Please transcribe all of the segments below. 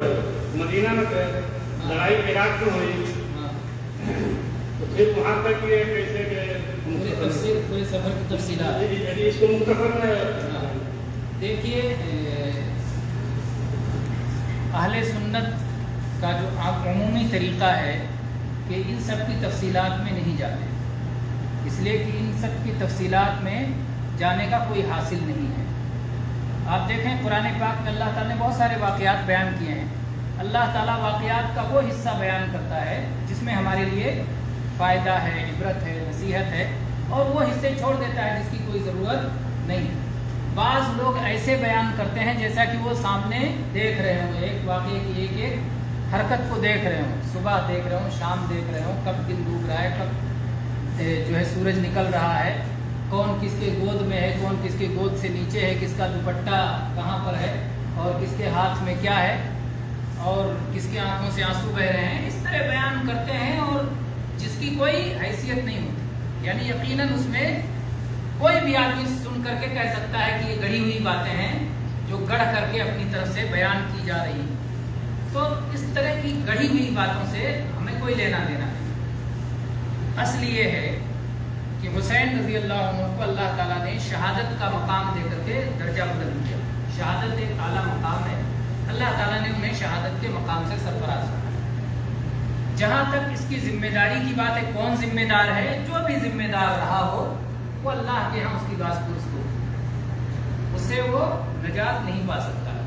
Medina में लड़ाई Iraq में हुई। तो फिर वहाँ तक ये कैसे गए? पूरे सफ़र की यदि इसको मुख्तसर में हाँ। देखिए अहले सुन्नत का जो आप अमूमी तरीक़ा है कि इन सब की तफसीलात में नहीं जाते। इसलिए कि इन सब की तफसीलात में जाने का कोई हासिल नहीं है। आप देखें, कुरान पाक में अल्लाह ताला ने बहुत सारे वाक़यात बयान किए हैं। अल्लाह ताला वाक़यात का वो हिस्सा बयान करता है, जिसमें हमारे लिए फ़ायदा है, इबरत है, नसीहत है, और वो हिस्से छोड़ देता है जिसकी कोई ज़रूरत नहीं। है बाज़ लोग ऐसे बयान करते हैं, जैसा कि वो सामने देख रहे हों, एक वाक़े की एक एक हरकत को देख रहे हों। सुबह देख रहे हों, शाम देख रहे हों, कब दिन डूब रहा है, कब जो है सूरज निकल रहा है। कौन किसके गोद में है, कौन किसके गोद से नीचे है, किसका दुपट्टा कहाँ पर है और किसके हाथ में क्या है और किसके आँखों से आँसू बह रहे हैं, इस तरह बयान करते हैं और जिसकी कोई हैसियत नहीं होती। यानी यकीनन उसमें कोई भी आदमी सुन करके कह सकता है कि ये गढ़ी हुई बातें हैं जो गढ़ करके अपनी तरफ़ से बयान की जा रही है। तो इस तरह की गढ़ी हुई बातों से हमें कोई लेना देना नहीं। असली ये है कि हुसैन रज़ी अल्लाह को अल्लाह ताला ने शहादत का मकाम दे करके दर्जा बुलंद किया। शहादत एक आला मकाम है। अल्लाह ताला ने उन्हें शहादत के मकाम से सरफराज किया जहाँ तक इसकी ज़िम्मेदारी की बात है, कौन जिम्मेदार है, जो भी जिम्मेदार रहा हो, वो अल्लाह के यहाँ उसकी बात दुरुस्त हो। उससे वो नजात नहीं पा सकता।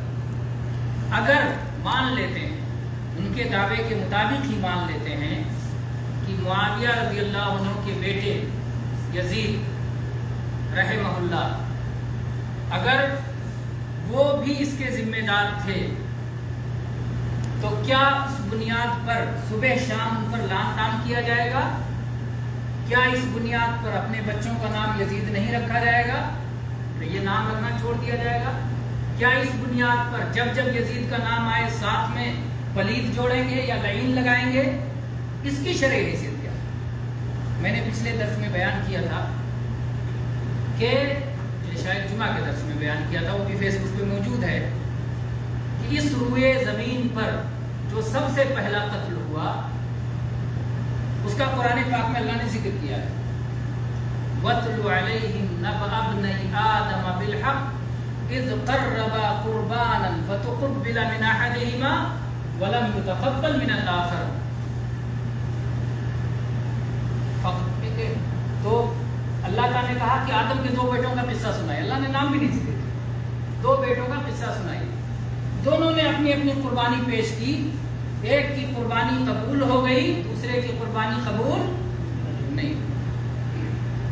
अगर मान लेते हैं, उनके दावे के मुताबिक ही मान लेते हैं कि मुआविया रज़ी अल्लाह के बेटे यजीद रहमहुल्ला अगर वो भी इसके जिम्मेदार थे तो क्या उस बुनियाद पर सुबह शाम उन पर लान तान किया जाएगा? क्या इस बुनियाद पर अपने बच्चों का नाम यजीद नहीं रखा जाएगा? तो ये नाम रखना छोड़ दिया जाएगा। क्या इस बुनियाद पर जब जब यजीद का नाम आए, साथ में पलीद जोड़ेंगे या लाइन लगाएँगे? इसकी शरह हैसियत मैंने पिछले दर्स में बयान किया था कि शायद जुमा के दर्स में बयान किया था, वो भी फेसबुक पे मौजूद है, कि इस रुए ज़मीन पर जो सबसे पहला कत्ल हुआ, उसका कुरान पाक में अल्लाह ने ज़िक्र किया है। वतलु तो अल्लाह ताला ने कहा कि आदम के दो बेटों का किस्सा सुनाई। अल्लाह ने नाम भी नहीं किया दो बेटों का किस्सा सुनाई। दोनों ने अपनी अपनी कुर्बानी पेश की। एक की कुर्बानी कबूल हो गई, दूसरे की कुर्बानी कबूल नहीं।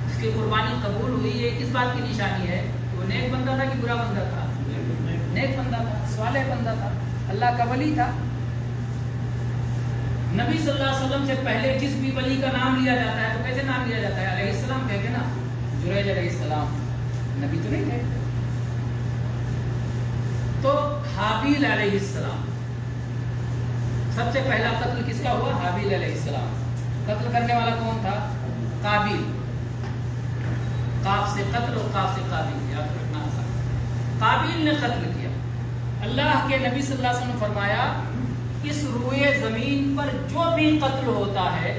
इसकी कुर्बानी कबूल हुई, ये किस बात की निशानी है? वो नेक बंदा था कि बुरा बंदा था? नेक बंदा था सवाल बंदा था। अल्लाह का वली था। नबी सल्लल्लाहु अलैहि वसल्लम से पहले जिस भी वली का नाम लिया जाता है तो कैसे नाम लिया जाता है? अलैहिस्सलाम कह के ना, जुरैज अलैहिस्सलाम नबी तो नहीं थे। तो हाबील अलैहिस्सलाम सबसे पहला कत्ल किसका हुआ? हाबील अलैहिस्सलाम कत्ल करने वाला कौन था? काबिल। काफ से कत्ल और काफ से काबिल, याद रखना काबिल ने कत्ल किया। अल्लाह के नबी सल्लल्लाहु अलैहि वसल्लम फरमाया इस रुए ज़मीन पर जो भी कत्ल होता है,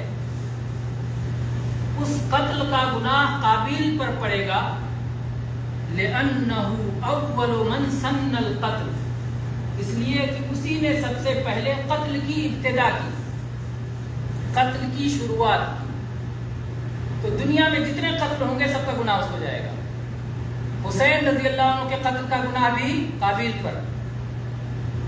उस कत्ल का गुनाह काबिल पर पड़ेगा। इसलिए कि उसी ने सबसे पहले कत्ल की इब्तिदा की, कत्ल की शुरुआत की। तो दुनिया में जितने कत्ल होंगे, सबका गुनाह उसको जाएगा। हुसैन रज़ी अल्लाह के कत्ल का गुनाह भी काबिल पर।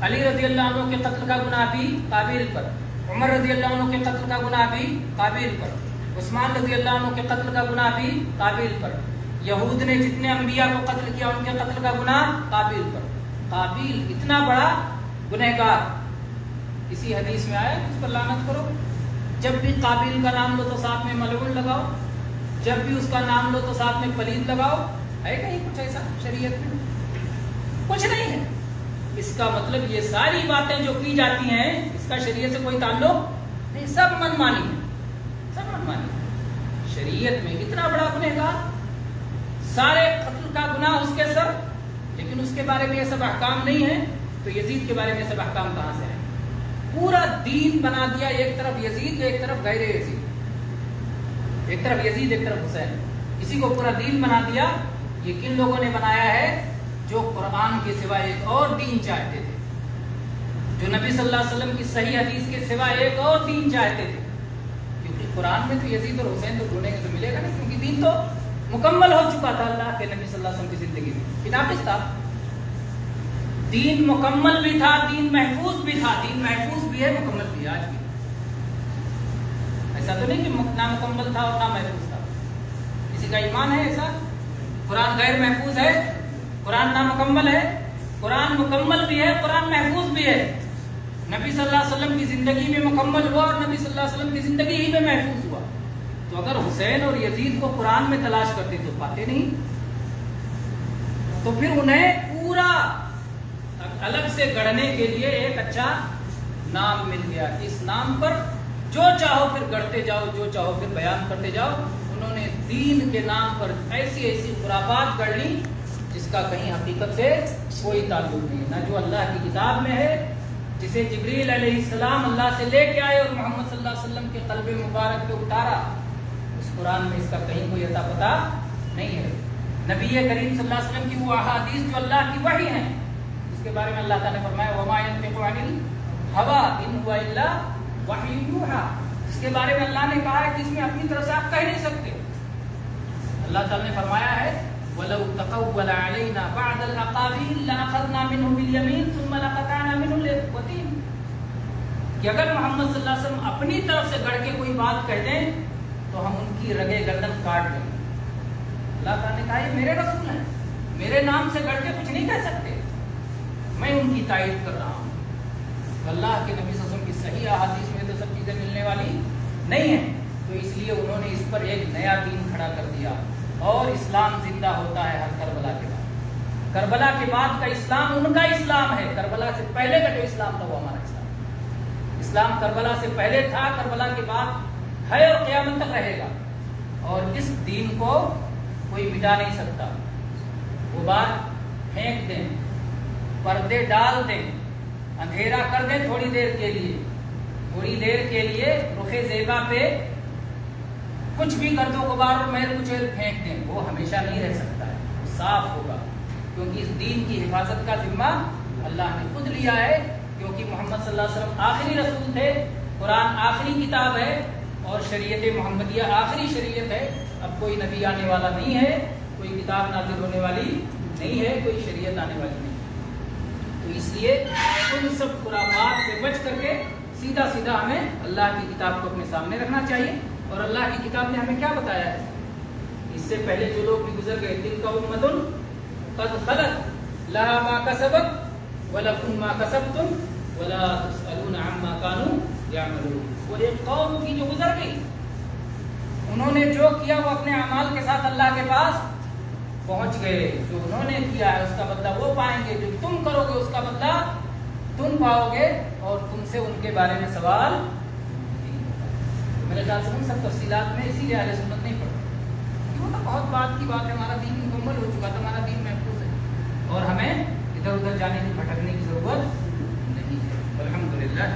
अली रज़ी अल्लाह के कत्ल का गुनाह भी काबिल पर, उमर रज़ी अल्लाह के कत्ल का गुनाह भी काबिल पर, उस्मान रज़ी अल्लाह के कत्ल का गुनाह भी काबिल पर। यहूद ने जितने अम्बिया को कत्ल किया, उनके कत्ल का गुनाह काबिल पर। काबिल इतना बड़ा गुनहगार। इसी हदीस में आया उस पर लानत करो। जब भी काबिल का नाम लो तो साथ में मलून लगाओ। जब भी उसका नाम लो तो साथ में पलीद लगाओ। है कहीं कुछ ऐसा शरीयत में? कुछ नहीं है। इसका मतलब ये सारी बातें जो की जाती हैं, इसका शरीयत से कोई ताल्लुक नहीं, सब मनमानी है। सब मनमानी है। शरीयत में इतना बड़ा गुनहगार सारे कत्ल का गुनाह उसके सर लेकिन उसके बारे में ये सब अहकाम नहीं है तो यजीद के बारे में सब अहकाम कहाँ से आए पूरा दीन बना दिया एक तरफ़ यजीद, एक तरफ़ गैर यजीद। एक तरफ़ यजीद, एक तरफ़ हुसैन। इसी को पूरा दीन बना दिया, ये किन लोगों ने बनाया है? जो कुरान के सिवा एक और दीन चाहते थे। जो नबी सल्लल्लाहु अलैहि वसल्लम की सही हदीस के सिवा एक और दीन चाहते थे। क्योंकि कुरान में तो यजीद और हुसैन तो ढूंढेंगे तो मिलेगा नहीं क्योंकि दीन तो मुकम्मल हो चुका था अल्लाह के नबी सल्लल्लाहु अलैहि वसल्लम की ज़िंदगी में। नाफिज था। दीन मुकम्मल भी था, दीन महफूज भी था, दीन महफूज भी है, मुकम्मल भी आज भी। ऐसा तो नहीं कि ना मुकम्मल था और ना महफूज था। किसी का ईमान है ऐसा? कुरान गैर महफूज है? कुरान ना मुकम्मल है, कुरान मुकम्मल भी है, कुरान महफूज भी है। नबी सल्लल्लाहु अलैहि वसल्लम की ज़िंदगी में मुकम्मल हुआ और नबी सल्लल्लाहु अलैहि वसल्लम की ज़िंदगी ही में महफूज हुआ। तो अगर हुसैन और यजीद को कुरान में तलाश करते तो पाते नहीं। तो फिर उन्हें पूरा अलग से गढ़ने के लिए एक अच्छा नाम मिल गया। इस नाम पर जो चाहो फिर गढ़ते जाओ, जो चाहो फिर बयान करते जाओ। उन्होंने दीन के नाम पर ऐसी ऐसी खुराफात गढ़ ली जिसका कहीं हकीकत से कोई ताल्लुक नहीं ना जो अल्लाह की किताब में है, जिसे जबरील अलैहिस्सलाम अल्लाह से लेके आए और मोहम्मद सल्लल्लाहु अलैहि वसल्लम के कल्बे मुबारक पे उतारा, उस कुरान में इसका कहीं कोई अता पता नहीं है। नबी करीम सल्लल्लाहु अलैहि वसल्लम की वो अहादीस जो अल्लाह की वही है इसके बारे में अल्लाह ताला ने फरमाया, वमा यंतिकु अनिल हवा, इन हुआ इल्ला वही इसके बारे में अल्लाह ने कहा है कि इसमें अपनी तरफ़ से आप कह नहीं सकते। अल्लाह ताला ने फरमाया है वलौ तक़व्वल अलैना बअद अल-अक़ावील लअख़ज़ना मिनहु बिल-यमीन थुम्मा लक़तअना मिनहु al-वतीन कि अगर मोहम्मद सल्लल्लाहु अलैहि वसल्लम अपनी तरफ़ से गढ़ के कोई बात कह दें तो हम उनकी रगे गर्दन काट देंगे अल्लाह ने कहा, ये मेरे रसूल हैं। मेरे नाम से गढ़ के कुछ नहीं कह सकते। मैं उनकी तारीफ़ कर रहा हूँ। अल्लाह के नबी वसल्लम की सही अहादीस में तो सब चीज़ें मिलने वाली नहीं है। तो इसलिए उन्होंने इस पर एक नया दीन खड़ा कर दिया। और इस्लाम ज़िंदा होता है हर करबला के बाद। करबला के बाद का इस्लाम उनका इस्लाम है। करबला से पहले का जो इस्लाम था वो हमारा इस्लाम इस्लाम करबला से पहले था, करबला के बाद है और क्यामत तक रहेगा। और इस दीन को कोई मिटा नहीं सकता। वो बात फेंक दें, पर्दे डाल दें, अंधेरा कर दें थोड़ी देर के लिए। थोड़ी देर के लिए रुखे जेबा पे कुछ भी कर दो गुबार और महल कुछ फेंक दें। वो हमेशा नहीं रह सकता है। साफ़ होगा। क्योंकि इस दीन की हिफाजत का जिम्मा अल्लाह ने खुद लिया है, क्योंकि मोहम्मद आखिरी रसूल थे, कुरान आखिरी किताब है, और शरीयत मोहम्मदिया आखिरी शरीयत है। अब कोई नबी आने वाला नहीं है, कोई किताब नाजिल होने वाली नहीं है, कोई शरीयत आने वाली नहीं तो इसलिए उन सब खुराफात से बच करके सीधा सीधा हमें अल्लाह की किताब को अपने सामने रखना चाहिए। और अल्लाह की किताब ने हमें क्या बताया है? इससे पहले जो लोग भी गुजर गए दिल का उम्मतुन कद खलत। लहा मा कसबत, वलकुम मा कसबतुम, वला तुसअलून अम्मा कानू यामलून। वो एक कौम थी जो गुजर गई। उन्होंने जो किया, वो अपने अमाल के साथ अल्लाह के पास पहुँच गए। जो उन्होंने किया है, उसका बदला वो पाएँगे। जो तुम करोगे, उसका बदला तुम पाओगे और तुमसे उनके बारे में सवाल मेरे ख्याल से हम सब तफसीत में इसीलिए आले सुन्नत नहीं पढ़ते वो तो बहुत बात की बात है, हमारा दिन मुकम्मल हो चुका था, हमारा दिन महफूज है। और हमें इधर उधर जाने की, भटकने की ज़रूरत नहीं है। अलहमदिल्ला